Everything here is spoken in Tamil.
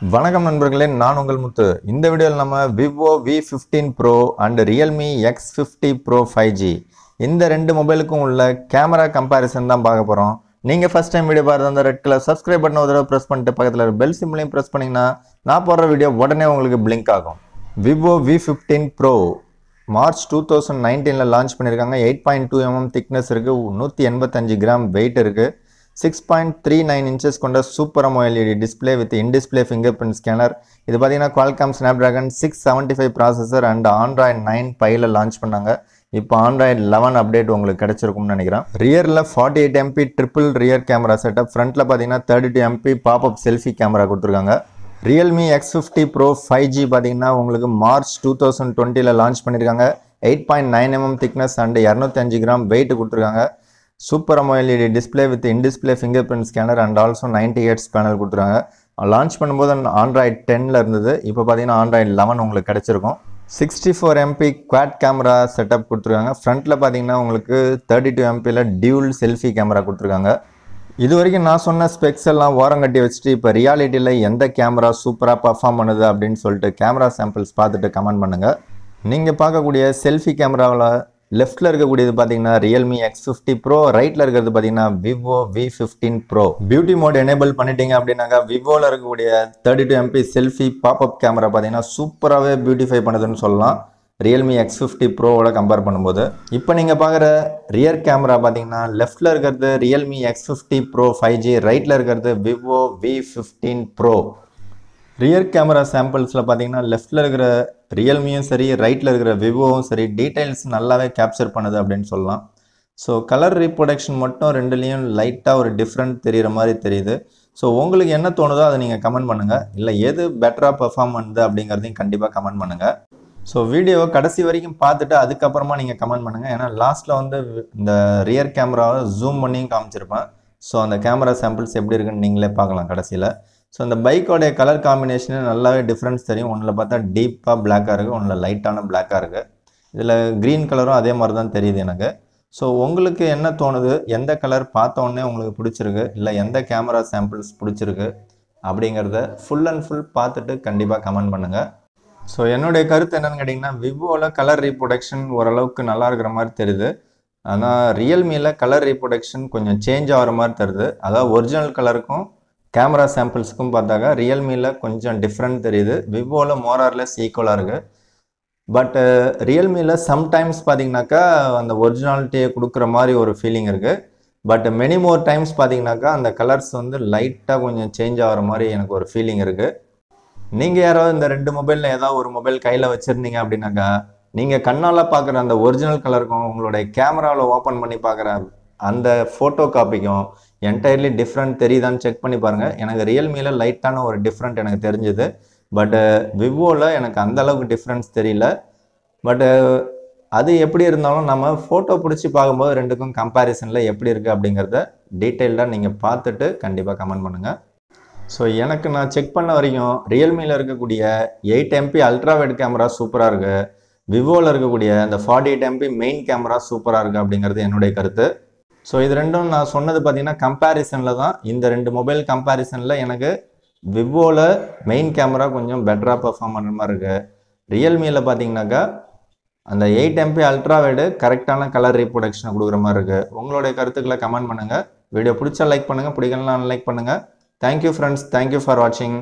வணக்கம் நண்பர்களே நான் உங்கள் முத்து. இந்த வீடியோவில் நம்ம Vivo V fifteen Pro and Realme X fifty Pro five G இந்த ரெண்டு மொபைலுக்கும் உள்ள கேமரா கம்பேரிசன் தான் பார்க்க போகிறோம் நீங்கள் ஃபஸ்ட் டைம் வீடியோ பார்த்து அந்த ரெட் கலர் சப்ஸ்கிரைப் பண்ண ஒரு தடவை ப்ரெஸ் பண்ணிட்டு பக்கத்தில் பெல் சிம்பிளையும் ப்ரெஸ் பண்ணிங்கன்னா நான் போடுற வீடியோ உடனே உங்களுக்கு பிளிங்க் ஆகும். Vivo V fifteen Pro March two thousand நைன்டீனில் லான்ச் பண்ணியிருக்காங்க. Eight point two MM thickness இருக்குது நூற்றி எண்பத்தஞ்சு கிராம் வெயிட் இருக்குது six point three nine inches கொண்ட super LED display with in display fingerprint scanner இது பார்த்தீங்கன்னா Qualcomm Snapdragon six seventy five processor and Android nine பையில் லான்ச் பண்ணாங்க. இப்போ ஆண்ட்ராய்டு லெவன் அப்டேட் உங்களுக்கு கிடச்சிருக்கும்னு நினைக்கிறேன். ரியரில் forty eight MP triple rear camera setup ஃப்ரண்ட்டில் பார்த்தீங்கன்னா thirty two MP popup selfie camera கொடுத்துருக்காங்க. Realme X fifty Pro five G பார்த்தீங்கன்னா உங்களுக்கு மார்ச் டூ தௌசண்ட் டுவெண்ட்டியில் லான்ச் பண்ணியிருக்காங்க eight point nine MM thickness and இரநூத்தஞ்சு gram weight கொடுத்துருக்காங்க. Super LED display with in display fingerprint scanner and also ninety AIDS panel கொடுத்துருக்காங்க. லான்ச் பண்ணும்போது ஆண்ட்ராய்ட் டென்னில் இருந்தது. இப்போ பார்த்தீங்கன்னா ஆண்ட்ராய்டு லெவன் உங்களுக்கு கிடச்சிருக்கும். Sixty four MP quad camera setup கொடுத்துருக்காங்க. ஃப்ரண்ட்டில் பார்த்தீங்கன்னா உங்களுக்கு தேர்ட்டி டூ எம்பியில் டியூல் செல்ஃபி கேமரா கொடுத்துருக்காங்க. இது வரைக்கும் நான் சொன்ன ஸ்பெக்ஸ் எல்லாம் ஓரம் கட்டி வச்சுட்டு இப்போ ரியாலிட்டியில் எந்த கேமரா சூப்பராக பர்ஃபார்ம் பண்ணுது அப்படின்னு சொல்லிட்டு கேமரா சாம்பிள்ஸ் பார்த்துட்டு கமெண்ட் பண்ணுங்கள் நீங்கள் பார்க்கக்கூடிய செல்ஃபி கேமராவில் லெஃப்ட்டில் இருக்கக்கூடியது பார்த்தீங்கன்னா ரியல்மி எக்ஸ் ஃபிஃப்டி ப்ரோ ரைட்டில் இருக்கிறது பார்த்தீங்கன்னா Vivo V fifteen Pro beauty mode enable பண்ணிட்டீங்க அப்படின்னாக்கா விவோவில் இருக்கக்கூடிய thirty two MP selfie popup camera பார்த்தீங்கன்னா சூப்பராகவே பியூட்டிஃபை பண்ணுதுன்னு சொல்லலாம். ரியல்மி எக்ஸ் ஃபிஃப்டி ப்ரோவோட கம்பேர் பண்ணும்போது. இப்போ நீங்கள் பார்க்குற ரியர் கேமரா பார்த்தீங்கன்னா லெஃப்ட்டில் இருக்கிறது Realme X fifty Pro five G ரைட்டில் இருக்கிறது Vivo V fifteen Pro rear camera சாம்பிள்ஸில் பார்த்தீங்கன்னா லெஃப்ட்டில் இருக்கிற ரியல்மியும் சரி ரைட்டில் இருக்கிற விவோவும் சரி டீட்டெயில்ஸ் நல்லாவே கேப்சர் பண்ணுது அப்படின்னு சொல்லலாம். ஸோ கலர் ரீப்ரொடக்ஷன் மட்டும் ரெண்டுலேயும் லைட்டாக ஒரு டிஃப்ரெண்ட் தெரிகிற மாதிரி தெரியுது. ஸோ உங்களுக்கு என்ன தோணுதோ அதை நீங்கள் கமெண்ட் பண்ணுங்கள் இல்லை எது பெட்டராக பெர்ஃபார்ம் பண்ணுது அப்படிங்கிறதையும் கண்டிப்பாக கமெண்ட் பண்ணுங்கள் ஸோ வீடியோவை கடைசி வரைக்கும் பார்த்துட்டு அதுக்கப்புறமா நீங்கள் கமெண்ட் பண்ணுங்கள் ஏன்னா லாஸ்ட்டில் வந்து இந்த ரியர் கேமராவை ஜூம் பண்ணியும் காமிச்சிருப்பேன். ஸோ அந்த கேமரா சாம்பிள்ஸ் எப்படி இருக்குன்னு நீங்களே பார்க்கலாம் கடைசியில். ஸோ அந்த பைக்கோடைய கலர் காம்பினேஷனு நல்லாவே டிஃப்ரென்ஸ் தெரியும். ஒன்றில் பார்த்தா டீப்பாக பிளாக்காக இருக்குது ஒன்றில் லைட்டான பிளாக்காக இருக்குது இதில் க்ரீன் கலரும் அதே மாதிரி தான் தெரியுது எனக்கு. ஸோ உங்களுக்கு என்ன தோணுது? எந்த கலர் பார்த்தோன்னே உங்களுக்கு பிடிச்சிருக்கு? இல்லை எந்த கேமரா சாம்பிள்ஸ் பிடிச்சிருக்கு? அப்படிங்கிறத ஃபுல் அண்ட் ஃபுல் பார்த்துட்டு கண்டிப்பாக கமெண்ட் பண்ணுங்கள் ஸோ என்னுடைய கருத்து என்னென்னு கேட்டிங்கன்னா விவோவில் கலர் ரீப்ரொடக்ஷன் ஓரளவுக்கு நல்லா இருக்கிற மாதிரி தெரியுது. ஆனால் ரியல்மியில் கலர் ரீப்ரொடக்ஷன் கொஞ்சம் சேஞ்ச் ஆகிற மாதிரி தருது அதாவது ஒரிஜினல் கலருக்கும் கேமரா சாம்பிள்ஸுக்கும் பார்த்தாக்கா ரியல்மியில் கொஞ்சம் டிஃப்ரெண்ட் தெரியுது. விவோவில் மோரார்லெஸ் ஈக்குவலாக இருக்குது பட்டு ரியல்மியில் சம்டைம்ஸ் பார்த்தீங்கன்னாக்கா அந்த ஒரிஜினாலிட்டியை கொடுக்குற மாதிரி ஒரு ஃபீலிங் இருக்குது பட் மெனி மோர் டைம்ஸ் பார்த்தீங்கன்னாக்கா அந்த கலர்ஸ் வந்து லைட்டாக கொஞ்சம் சேஞ்ச் ஆகிற மாதிரி எனக்கு ஒரு ஃபீலிங் இருக்குது நீங்கள் யாராவது இந்த ரெண்டு மொபைலில் ஏதாவது ஒரு மொபைல் கையில் வச்சுருந்தீங்க அப்படின்னாக்கா நீங்கள் கண்ணால் பார்க்குற அந்த ஒரிஜினல் கலருக்கும் உங்களுடைய கேமராவில் ஓப்பன் பண்ணி பார்க்குற அந்த ஃபோட்டோ காப்பிக்கும் என்டையர்லி டிஃப்ரெண்ட் தெரியுதான்னு செக் பண்ணி பாருங்கள் எனக்கு ரியல்மியில் லைட்டான ஒரு டிஃப்ரெண்ட் எனக்கு தெரிஞ்சுது. பட்டு uh, விவோவில் எனக்கு அந்த அளவுக்கு டிஃப்ரென்ஸ் தெரியல. பட்டு uh, அது எப்படி இருந்தாலும் நம்ம ஃபோட்டோ பிடிச்சி பார்க்கும்போது ரெண்டுக்கும் கம்பேரிசனில் எப்படி இருக்குது அப்படிங்கிறத டீட்டெயில்டாக நீங்கள் பார்த்துட்டு கண்டிப்பாக கமெண்ட் பண்ணுங்கள் ஸோ எனக்கு நான் செக் பண்ண வரைக்கும் ரியல்மியில் இருக்கக்கூடிய எயிட் எம்பி அல்ட்ராவைட் கேமரா சூப்பராக இருக்குது விவோவில் இருக்கக்கூடிய அந்த forty eight MP main camera சூப்பராக இருக்குது அப்படிங்கிறது என்னுடைய கருத்து. ஸோ இது ரெண்டும் நான் சொன்னது பார்த்தீங்கன்னா கம்பேரிசனில் தான். இந்த ரெண்டு மொபைல் கம்பேரிசனில் எனக்கு விவோவில் மெயின் கேமரா கொஞ்சம் பெட்டராக பர்ஃபார்ம் பண்ணுற மாதிரி இருக்குது ரியல்மியில் பார்த்தீங்கன்னாக்கா அந்த எயிட் எம்பி அல்ட்ராவேடு கரெக்டான கலர் ரீப்ரொடக்ஷனை கொடுக்குற மாதிரி இருக்குது உங்களுடைய கருத்துக்களை கமெண்ட் பண்ணுங்கள் வீடியோ பிடிச்சா லைக் பண்ணுங்கள் பிடிக்கலாம் லைக் பண்ணுங்கள் தேங்க்யூ ஃப்ரெண்ட்ஸ் தேங்க்யூ ஃபார் வாட்சிங்